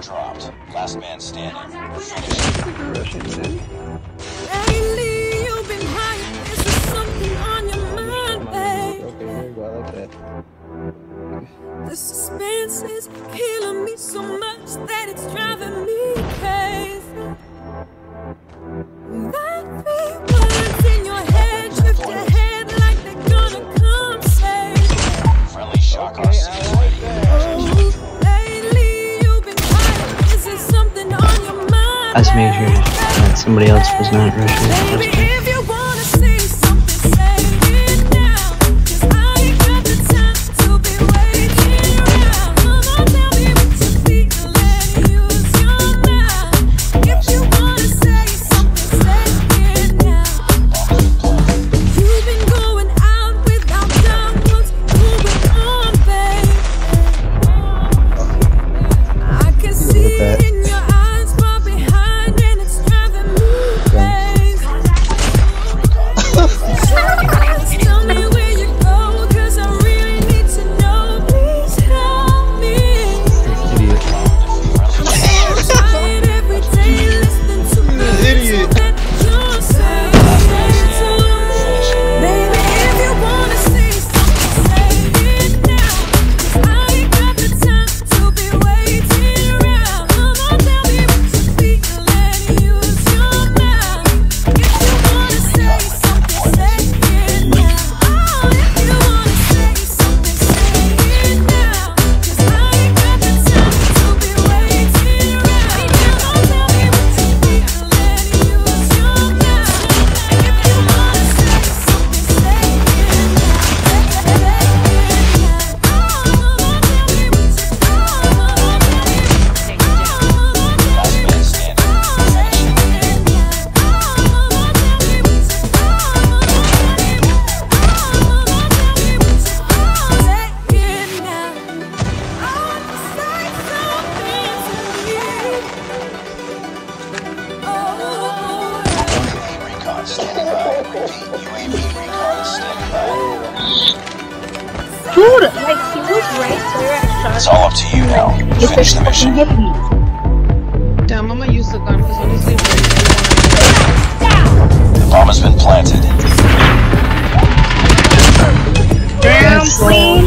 dropped. Last man standing. I major, that somebody else was not rushing. Dude, like he was right there at shot. It's all up to you now. You Finish the mission. Hit me. Damn, I'm gonna use the gun because honestly, the bomb has been planted. Damn, please.